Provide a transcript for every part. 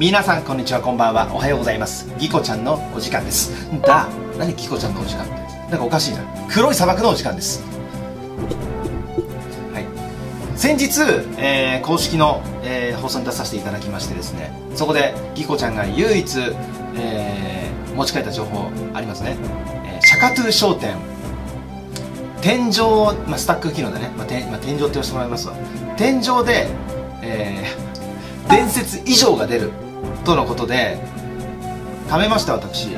皆さんこんにちはこんばんは。おはようございます。ギコちゃんのお時間です。だ何ギコちゃんのお時間って？なんかおかしいな。黒い砂漠のお時間です。はい。先日、えー公式の、えー放送に出させていただきましてですね。そこでギコちゃんが唯一、えー持ち帰った情報ありますね、えーシャカトゥ商店。天井、まあ、スタック機能でね、まあ天まあ、天井って言わせてもらいますわ。天井で、えー伝説以上が出る。とのことで貯めました私、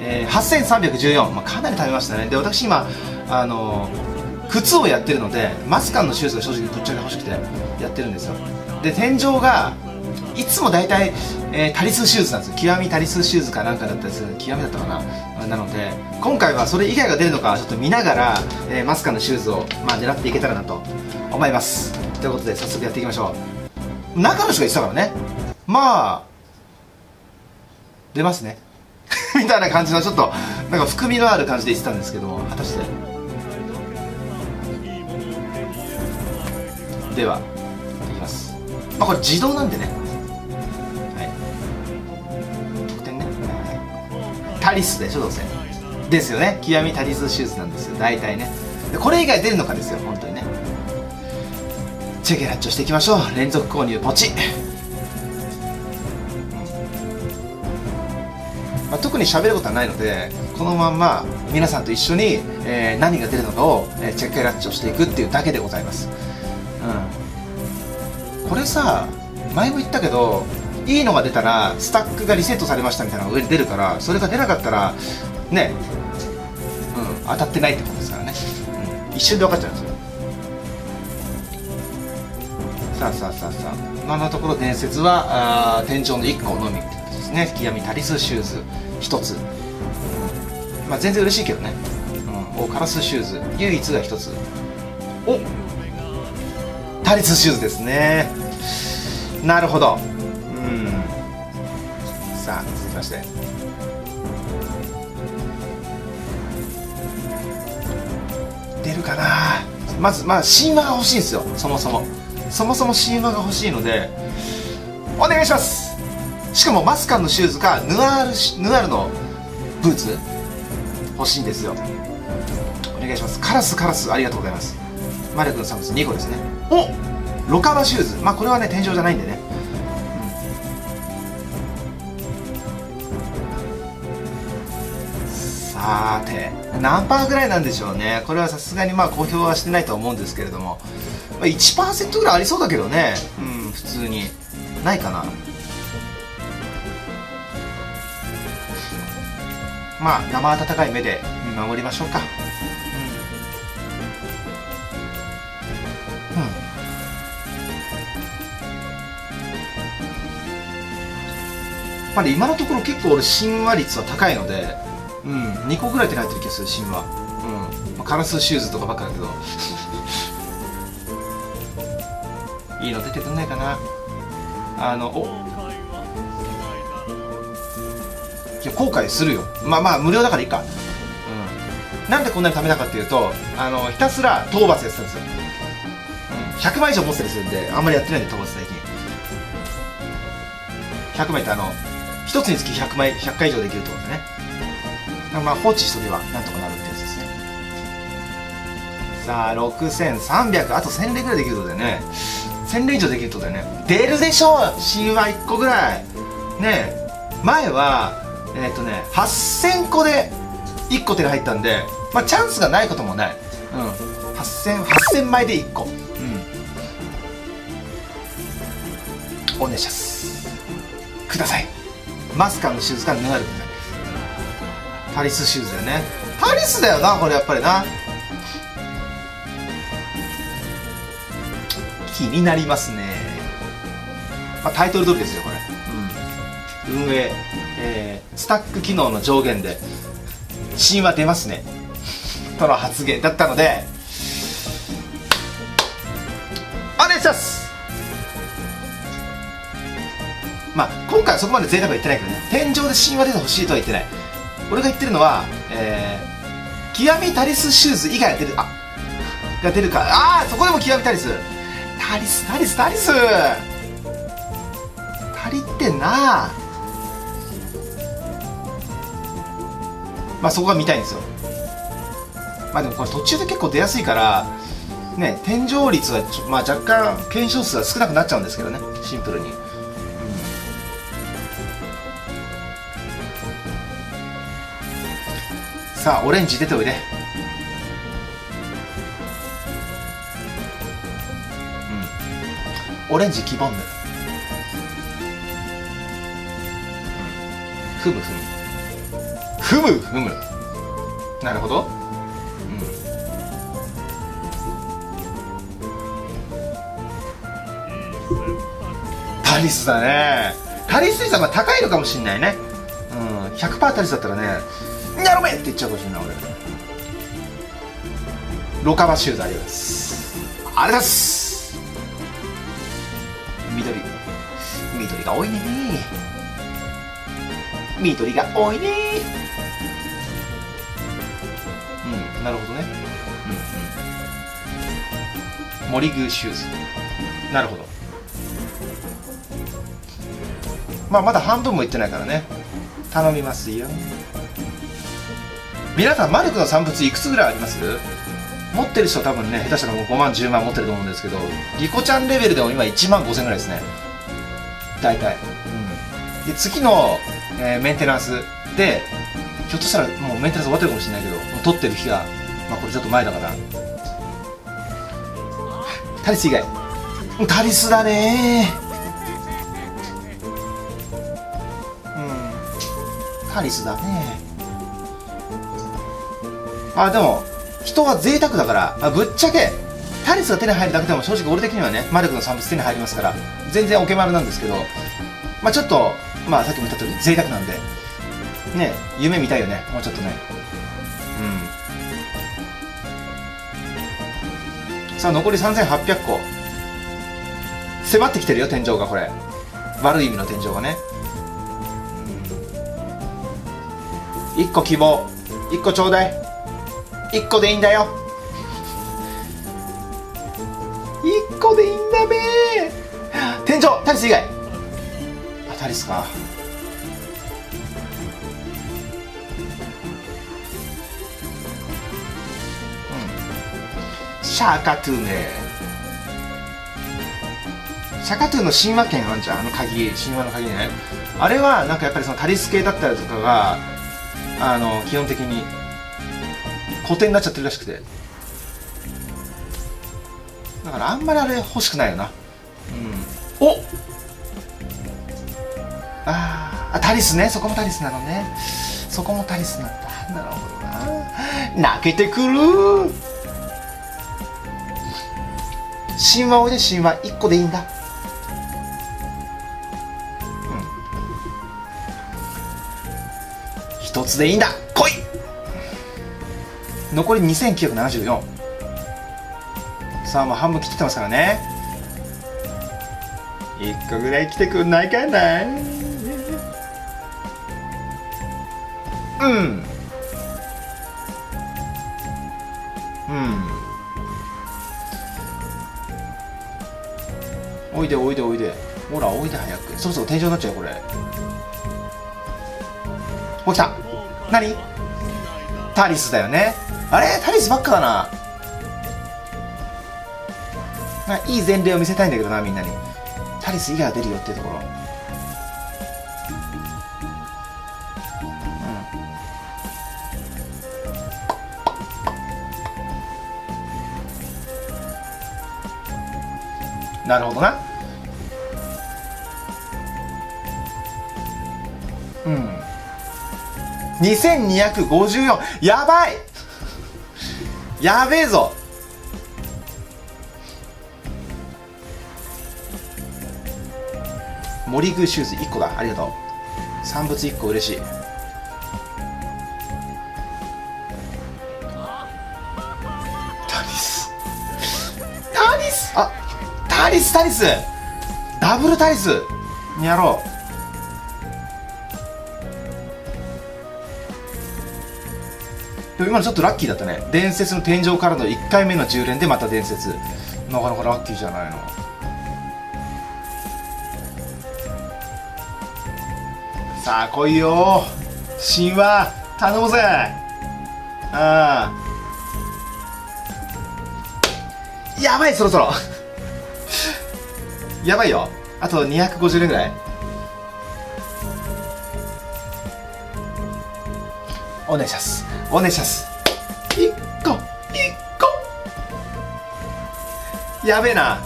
えー8314、まあ、かなり貯めましたね。で私今あの靴をやってるのでマスカンのシューズが正直ぶっちゃけ欲しくてやってるんですよ。で天井がいつも大体、えータリスシューズなんですよ。極みタリスシューズかなんかだったりする。極みだったかな。なので今回はそれ以外が出るのかちょっと見ながら、えーマスカンのシューズを、まあ、狙っていけたらなと思います。ということで早速やっていきましょう。中の人が言ってたからね。まあ出ますね。みたいな感じのちょっとなんか含みのある感じで言ってたんですけども果たして。ではいきます。まあこれ自動なんでね。はい。得点ね、はい。タリスでしょどうせですよね。極みタリスシューズなんですよ。大体ね。でこれ以外出るのかですよ。本当にね。チェケラッチョしていきましょう。連続購入ポチまあ、特に喋ることはないのでこのまんま皆さんと一緒に、えー何が出るのかを、えーチェックラッチをしていくっていうだけでございます、うん、これさ前も言ったけどいいのが出たらスタックがリセットされましたみたいなのが上に出るからそれが出なかったらね、うん、当たってないってことですからね、うん、一瞬で分かっちゃうんですよ。さあさあさあさあ。今のところ伝説はあ天井の1個のみってことですね。極みタリスシューズ。1つ、まあ全然嬉しいけどね、うん、おカラスシューズ。唯一が1つ。おタリスシューズですね。なるほど。うん。さあ続きまして。出るかな。まずまあ神話が欲しいんですよ。そもそも。そもそも神話が欲しいのでお願いします。しかもマスカンのシューズかヌアールヌアールのブーツ。欲しいんですよ。お願いします。カラスカラスありがとうございます。マリア君のサブス2個ですね。おロカバシューズ。まあこれはね天井じゃないんでね。さて何パーぐらいなんでしょうね。これはさすがにまあ公表はしてないと思うんですけれども、まあ、1%ぐらいありそうだけどね。うん普通に。ないかな。まあ生温かい目で見守りましょうか。うん、うん。まあ、今のところ結構俺神話率は高いのでうん、2個ぐらいって書いてる気がする神話。うん、まあ、カラスシューズとかばっかだけど。いいの出てくんないかな。あのおいや後悔するよ。まあまあ無料だからいいか。うん。なんでこんなに貯めたかっていうとあのひたすら討伐やってたんですよ、うん、100枚以上持ってたりするんであんまりやってないんで討伐最近。100枚ってあの1つにつき100枚100回以上できるってことですね。まあ放置しとけばなんとかなるってやつですね。さあ6300あと1000連ぐらいできるってことだよね。1000連以上できることだよね。出るでしょう！神話1個ぐらい。ねえ。前はえっ、とね8000個で1個手が入ったんでまあチャンスがないこともない。うん。8000 8000枚で1個うん。お願いします。ください。マスカのシューズから脱がれてないタリスシューズだよね。タリスだよなこれやっぱりな。気になりますね、まあ、タイトル通りですよこれ、うん、運営、えー、スタック機能の上限で神話出ますね。との発言だったのでお願いします。まあ今回はそこまで贅沢は言ってないけどね。天井で神話出てほしいとは言ってない。俺が言ってるのは、えー、極みタリスシューズ以外が出るあが出るか。ああそこでも極みタリス。タリスタリスタリス。タリってんな。まあそこが見たいんですよ。まあでもこれ途中で結構出やすいからね天井率は、まあ、若干検証数は少なくなっちゃうんですけどね。シンプルに、さあオレンジ出ておいで。オレンジ希望ぬふむふむ。ふむ。ふむ。なるほど、うん、タリスだね。タリス率は高いのかもしんないね。うん。100%タリスだったらね「やろめ!」って言っちゃうかもしれない俺。ロカバシューズありがとうございますありがとうございます。緑。緑が多いね。緑が多いね。なるほどね。うんうん。森宮シューズ。なるほど。まあまだ半分もいってないからね。頼みますよ。皆さんマルクの産物いくつぐらいあります？持ってる人多分ね下手したらもう5万10万持ってると思うんですけどリコちゃんレベルでも今1万5000ぐらいですね。大体、うん、で次の、えー、メンテナンスでひょっとしたらもうメンテナンス終わってるかもしれないけどもう撮ってる日がまあこれちょっと前だから。タリス以外。タリスだね。うん。タリスだね。あでも人は贅沢だから、まあ、ぶっちゃけタリスが手に入るだけでも正直俺的にはねマルクの産物手に入りますから全然おけまるなんですけどまあちょっとまあさっきも言った通り贅沢なんで。ね夢見たいよね。もうちょっとね。さあ残り3800個。迫ってきてるよ天井がこれ。悪い意味の天井がね、うん、1個希望。1個ちょうだい。1個でいいんだよ。1個でいいんだべ天井タリス以外。あタリスか。シャーカトゥーね。シャカトゥーの神話圏あんじゃん？あの鍵神話の鍵ね。あれはなんかやっぱりそのタリス系だったりとかがあの基本的に固定になっちゃってるらしくて。だからあんまりあれ欲しくないよな。うん。おああタリスね。そこもタリスなのね。そこもタリスなんだなるほどな。泣けてくる。神話をで神話1個でいいんだ。うん。一つでいいんだ。来い。残り2974さあもう半分切ってますからね。1個ぐらい来てくんないかなうん。うん。おいでおいでおいで。ほらおいで早く。そろそろ天井になっちゃうよこれ。お来た。何？タリスだよね。あれ？タリスばっかだな。ないい前例を見せたいんだけどなみんなに。タリス以外は出るよっていうところなるほどな。うん。2254やばい。やべえぞ。森宮シューズ1個だ。ありがとう。産物1個嬉しい。タリス。タリス？あタリスタリス。ダブルタリス。やろう。でも今のちょっとラッキーだったね。伝説の天井からの1回目の10連でまた伝説。なかなかラッキーじゃないのさあ来いよ。神話頼むぜ。ああ。やばいそろそろ。やばいよ。あと250年ぐらい。お願いします。お願いします。1個1個やべえな。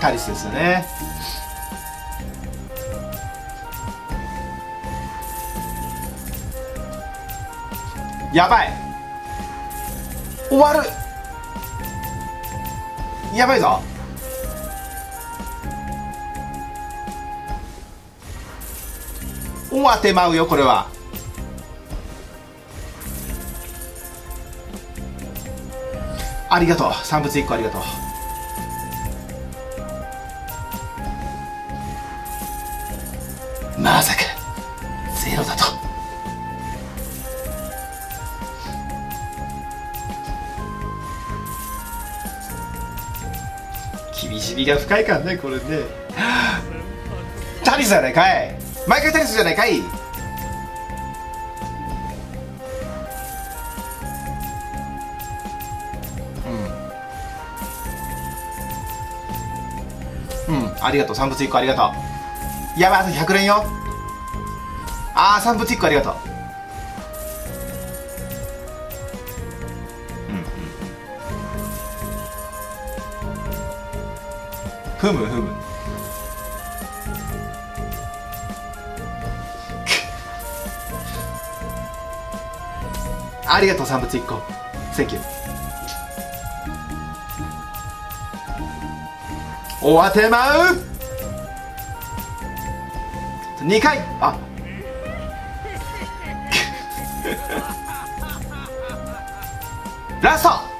タリスですよね。やばい。終わる。やばいぞ。終わってまうよこれは。ありがとう。産物1個ありがとう。まさかゼロだと。厳しみが深いからねこれね。タリスじゃないかい毎回タリスじゃないかい。うん。うん。ありがとう。産物1個ありがとう。やばいあと100連よ。ああ産物1個ありがとう。うんうん。ふむふむ。ありがとう産物1個。 Thank youおわてまう。2回。あ。ラスト。